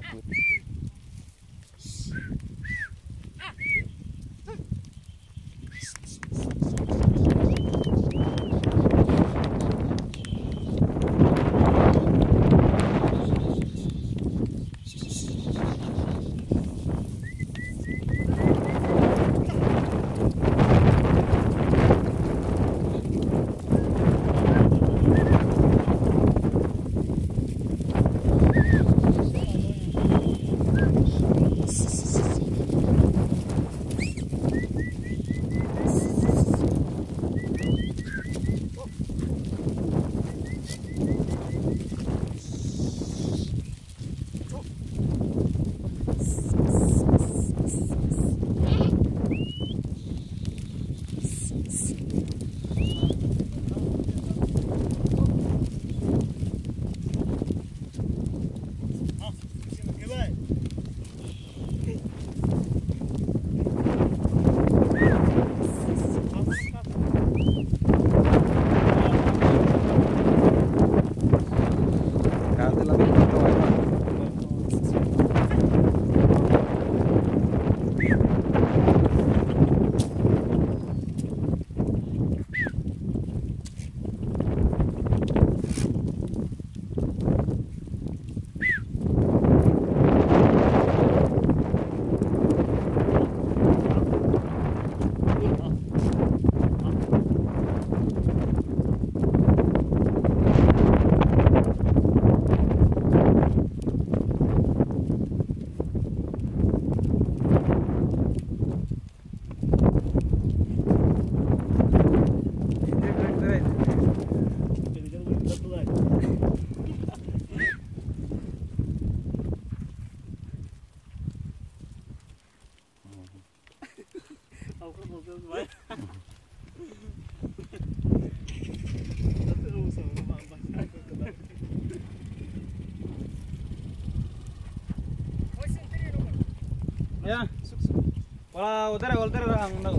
Exactly. Ya. Wala utere orang undang.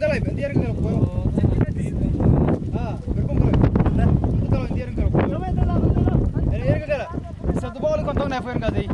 Berkongkala, bendiarin kalau kau. Ah, berkongkala. Berkongkala bendiarin kalau kau. Satu bola kau tahu naik fire nggak sih?